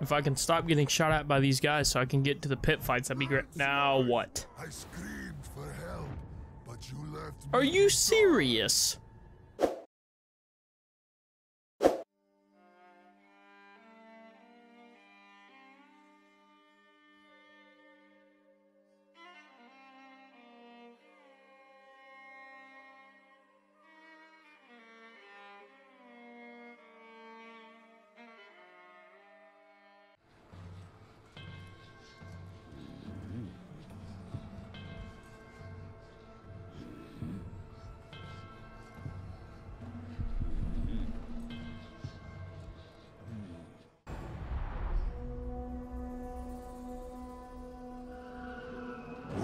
If I can stop getting shot at by these guys so I can get to the pit fights, that'd be great. Now what? I screamed for help, but you left Are you serious?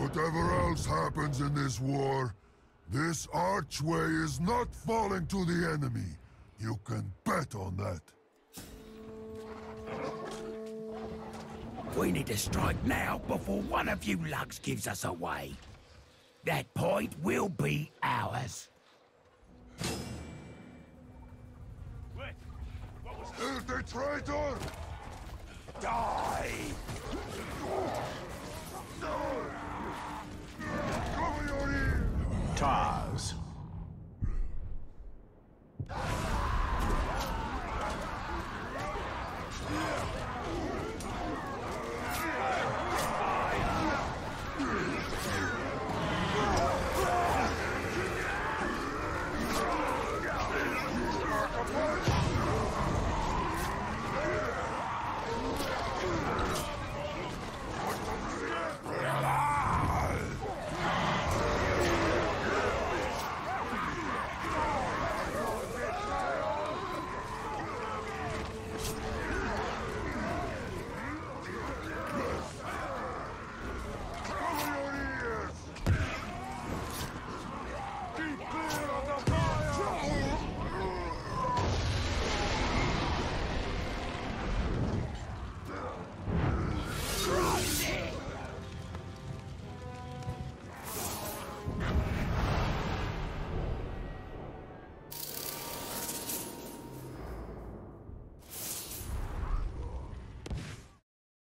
Whatever else happens in this war, this archway is not falling to the enemy. You can bet on that. We need to strike now before one of you lugs gives us away. That point will be ours. Is the traitor? Die! Taz,